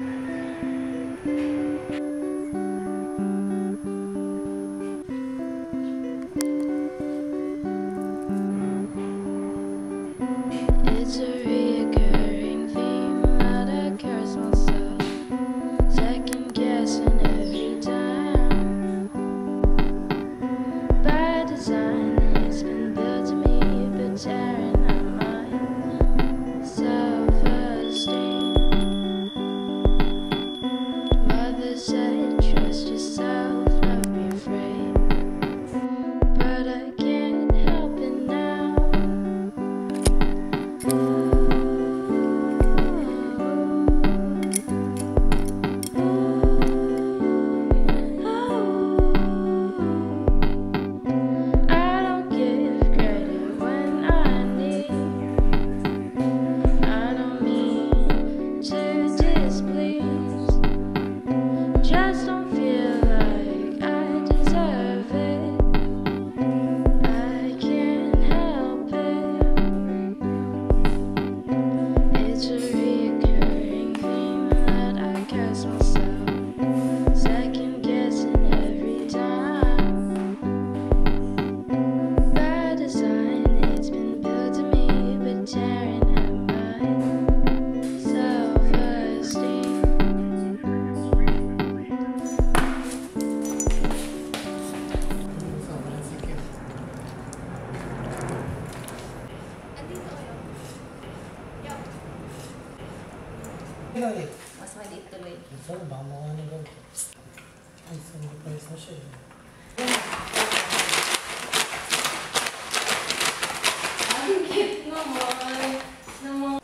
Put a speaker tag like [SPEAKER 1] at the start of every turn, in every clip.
[SPEAKER 1] Música
[SPEAKER 2] Mas maliit tuloy.
[SPEAKER 1] Ito, baka mga ano lang. Ay, saan price na siya. eh.
[SPEAKER 2] Ang cute naman. Naman.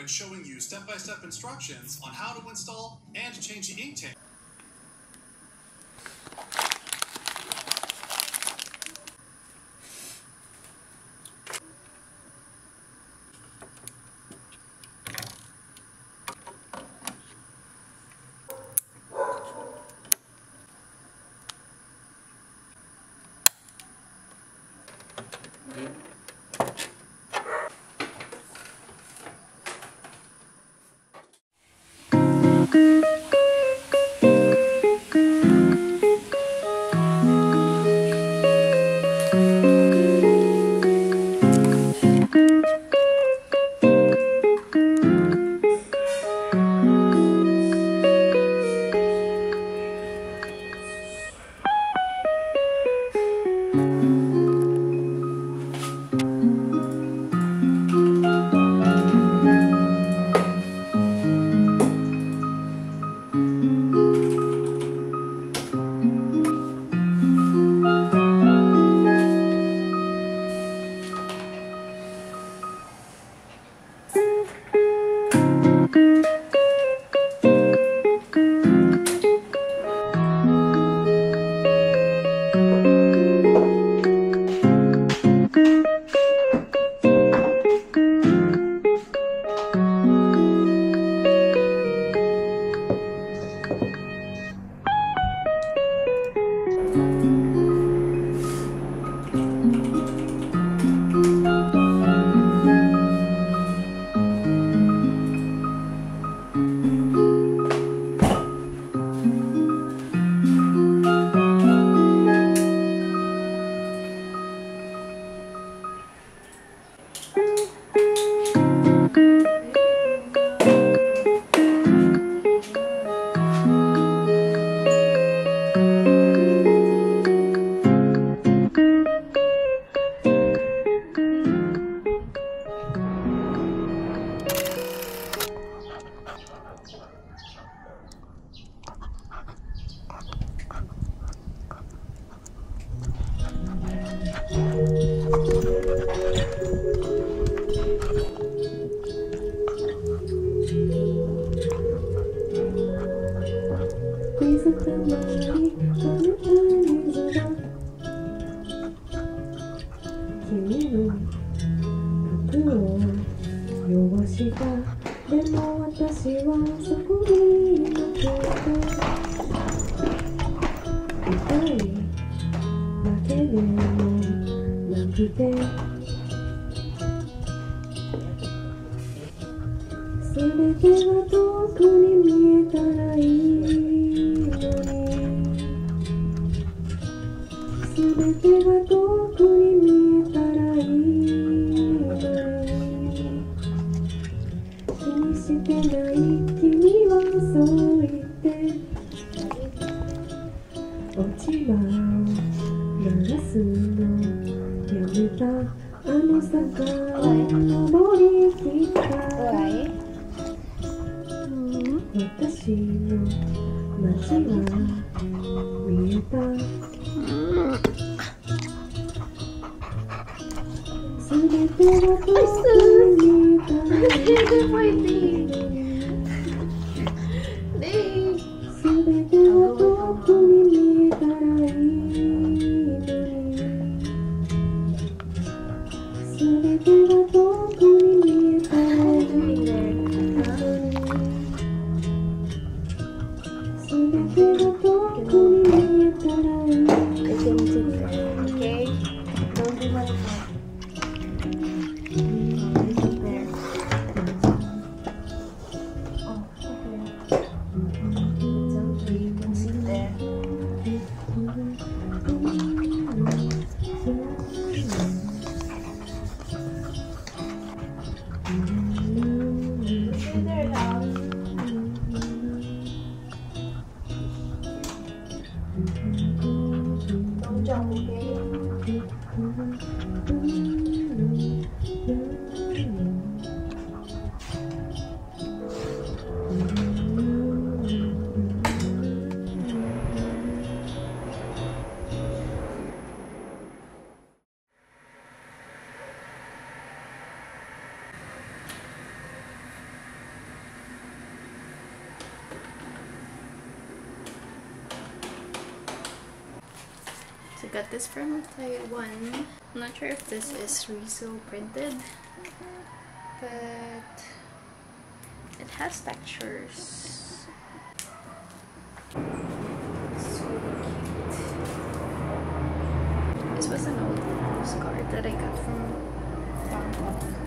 [SPEAKER 3] And showing you step-by-step instructions on how to install and change the ink tank.
[SPEAKER 4] 汚したでも私はそこにいなくて痛いだけでもなくてすべてが遠くに見えたらいいすべてが遠くに見えたらいいの気にしてない君はそう言って。落ち葉を流すのやめたあの坂を登りきった私の街は見えた。
[SPEAKER 2] I suck. I my
[SPEAKER 5] thing. Thanks. Got this from Taiwan. I'm not sure if this is Riso printed, but it has textures. So cute. This was an old postcard that I got from Bangkok.